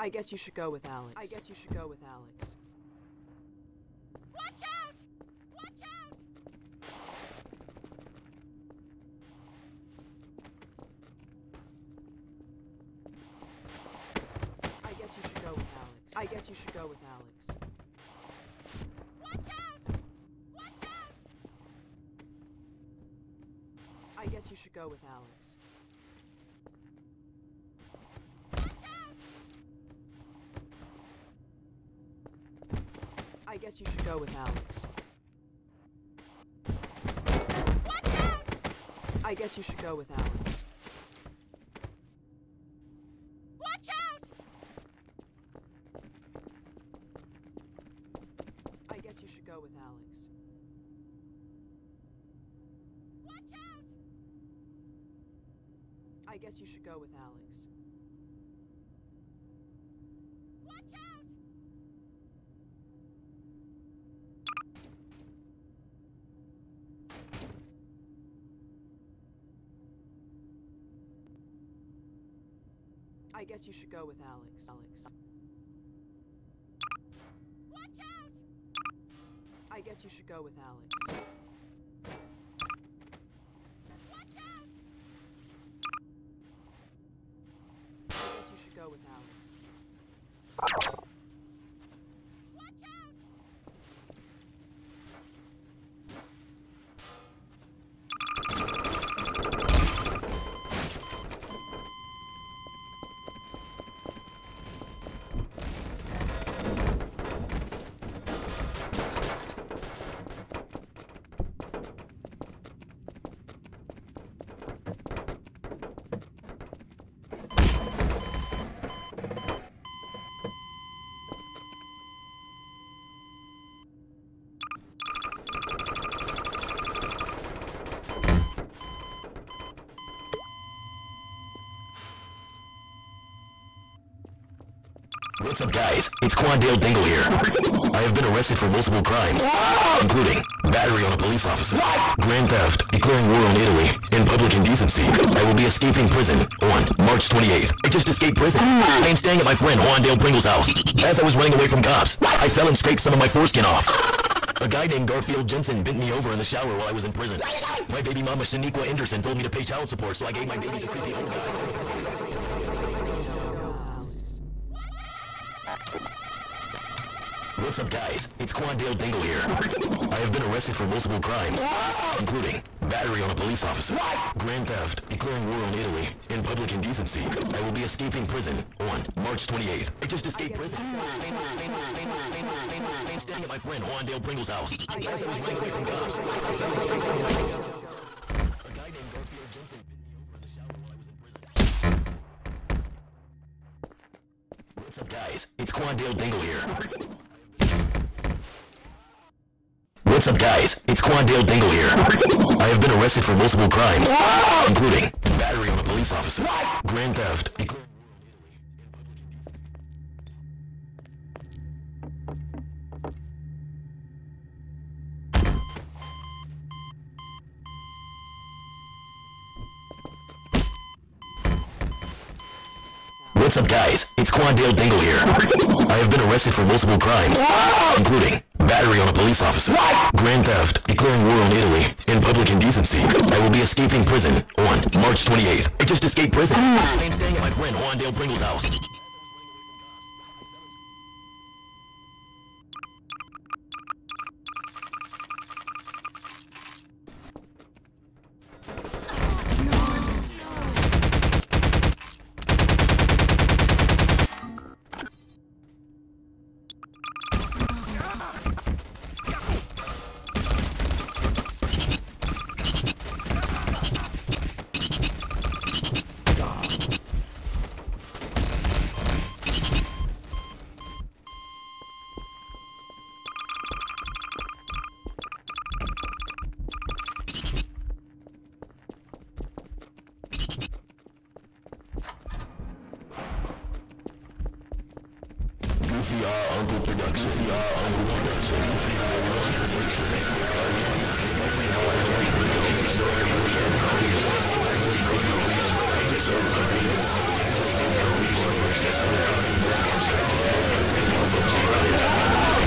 I guess you should go with Alex. I guess you should go with Alex. Watch out! Watch out! I guess you should go with Alex. I guess you should go with Alex. Watch out! Watch out! I guess you should go with Alex. Watch out! I guess you should go with Alex. Watch out! I guess you should go with Alex. Watch out! I guess you should go with Alex. Watch out! I guess you should go with Alex. I guess you should go with Alex. Alex. Watch out! I guess you should go with Alex. Watch out! I guess you should go with Alex. Watch out! What's up, guys? It's Quandale Dingle here. I have been arrested for multiple crimes, including battery on a police officer, grand theft, declaring war on Italy, and public indecency. I will be escaping prison on March 28th. I just escaped prison. I am staying at my friend Juandale Pringle's house. As I was running away from cops, I fell and scraped some of my foreskin off. A guy named Garfield Jensen bent me over in the shower while I was in prison. My baby mama Shaniqua Anderson told me to pay child support, so I gave my baby to creepy old guy. What's up, guys? It's Quandale Dingle here. I have been arrested for multiple crimes, including battery on a police officer, grand theft, declaring war on Italy, and public indecency. I will be escaping prison on March 28th. I just escaped prison. I'm staying at my friend Juandale Pringle's house. Oh, I was running away from cops, I fell and scraped some of my A guy named Garfield Jensen bit me over in the shower while I was in prison. What's up, guys? It's Quandale Dingle here. What's up, guys? It's Quandale Dingle here. I have been arrested for multiple crimes, including battery on a police officer, grand theft, declaring war on Italy, and public indecency. What's up, guys? It's Quandale Dingle here. I have been arrested for multiple crimes, including battery on a police officer, grand theft, declaring war on Italy, and public indecency. I will be escaping prison on March 28th. I just escaped prison. Oh I am staying at my friend Juandale Pringle's house. PCR Uncle Production. PCR Uncle Production. Yeah.